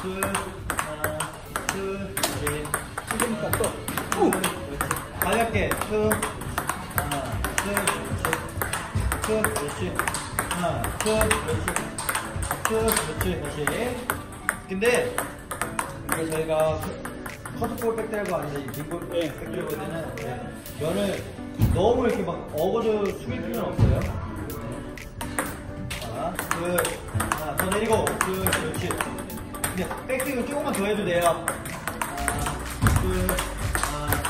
둘, 하나, 둘, 셋. 지금부터 또. 후. 그렇지. 가볍게. 둘, 하나, 둘, 셋. 둘, 그렇지. 하나, 둘, 그렇지. 둘, 그렇지. 다시. 근데, 이게 저희가 커트볼 백들고 하는데, 빈볼 예. 백들고 때는 네. 면을 너무 이렇게 막 어거져 숙일 필요는 없어요. 하나, 둘, 하나, 더 내리고, 둘, 그렇지. 근데 백스윙 조금만 더 해도 돼요. 둘, 하나,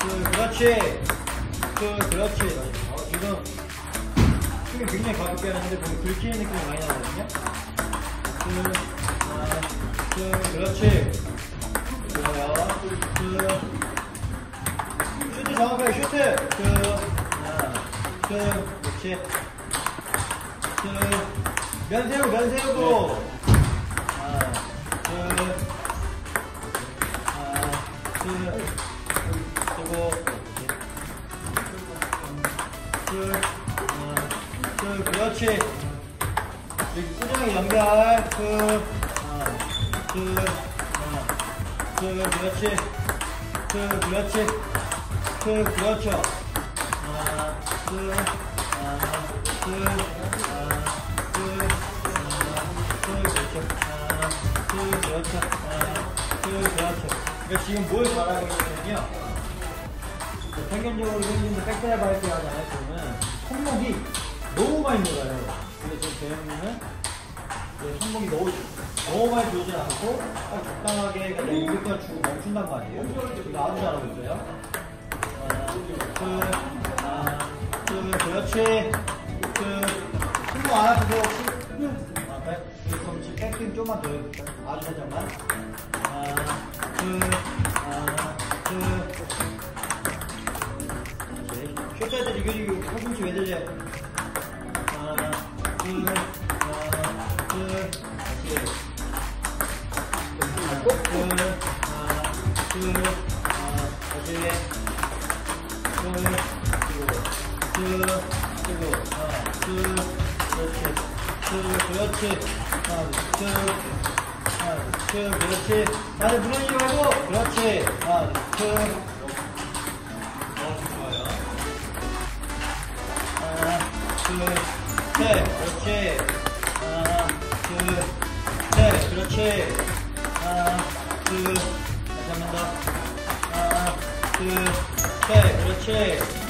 둘, 그렇지. 둘, 그렇지. 어, 지금 스윙 굉장히 가볍게 하는데 보면 긁히는 느낌이 많이 나거든요. 둘, 하나, 둘, 그렇지. 좋아요. 둘, 쇼트 정확하게 쇼트. 둘, 하나, 둘, 그렇지. 둘, 면 세우고, 면 세우고. 하나, 둘, 그렇지. 이렇게 꾸준하게 연결. 둘, 하나, 둘, 하나, 둘, 그렇지. 둘, 그렇지. 둘, 그렇죠. 하나, 둘, 하나, 둘, 하나, 둘, 지금 뭘 말하고 있냐면요. 그 평균적으로 형님들 백드라이브 할 때 하잖아요. 그러면 손목이 너무 많이 늘어요. 근데 지금 대형님은 그 손목이 너무, 너무 많이 들어오진 않고 딱 적당하게 그냥 이득만 주고 멈춘단 말이에요. 이거 아주 잘하고 있어요. 둘, 하나, 둘, 그렇지. 둘, 손목 안 아프고? 아, 백, 그럼 지금 백스윙 좀만 더 해볼까요? 아주 살짝만. 하 쇼트들 이거 이거 팔꿈치 왜 들려? 하나, 둘, 하나, 둘, 다시. 하나, 둘, 하나, 둘, 하나, 다시. 둘, 그리고, 둘, 그리고, 하나. 둘, 그렇지. 하나, 둘, 그렇지. 나를 무너지지 말고, 그렇지. 하나, 둘. 하나, 둘, 셋, 그렇지. 하나, 그렇지. 하나, 둘, 다시 한번 더. 하나, 둘, 셋, 그렇지.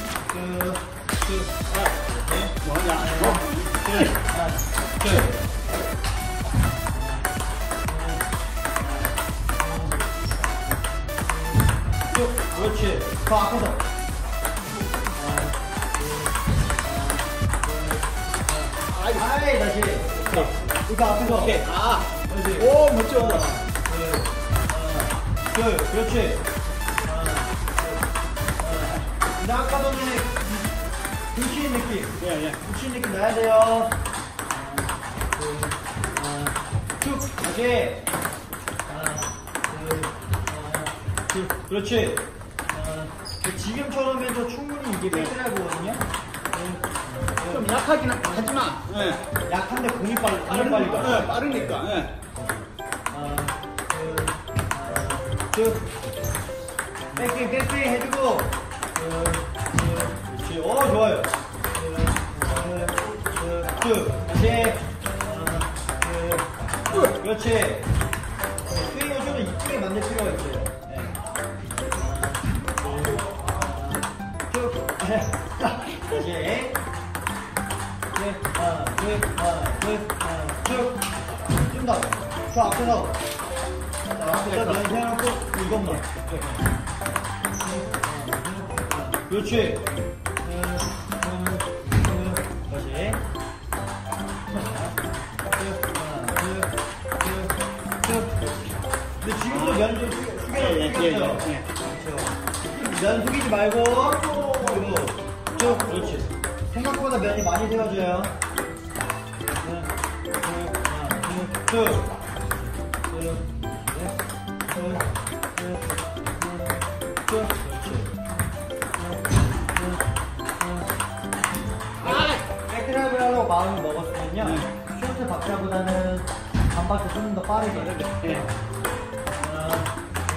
더 앞에서. 아이, 아이 다시. 이거 앞에서. 오케이. 아. 그렇지 오, 멋져. 하나 둘 하나 둘 그렇지. 둘 하나 아까 전에 굴치는 느낌. 예, 예. 굴치는 느낌 나야 돼요. 쭉 다시 하나 둘 그렇지 지금처럼 해도 충분히 이게 백드라이브거든요 좀 약하긴 하지만, 예. 약한데 공이 빠르, 빨리 가. 예, 빠르니까, 예. 둘. 백스윙, 백스윙 해주고. 그렇지. 오, 좋아요. 그렇지. 스윙을 좀더 이쁘게 만들 필요가 있어요. 다시. 네, 하나, 둘, 하나, 둘, 하나, 쭉. 좀 더. 저 앞에서. 자, 앞에서 면 세워놓고, 이것만. 그렇지. 다시. 근데 지금도 면좀 숙여, 예, 예, 숙였어요. 예, 예. 그렇죠. 면 숙이지 말고, 쭉, 그렇지. 생각보다 면이 많이 세워져요. 둘, 둘, 하나, 둘, 둘. 둘, 넷, 둘, 둘, 둘, 둘. 그렇지. 백드라이브 하려고 마음을 먹었으면요. 쇼트 박자보다는 반박자 조금 더 빠르게. 예.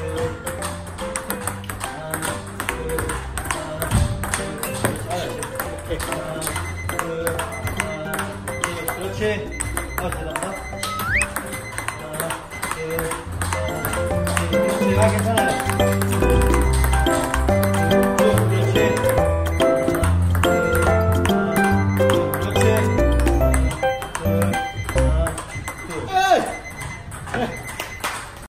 오케이. 둘, 그렇지. 아, 대단하다. 하나, 둘, 그렇지. 아, 괜찮아요.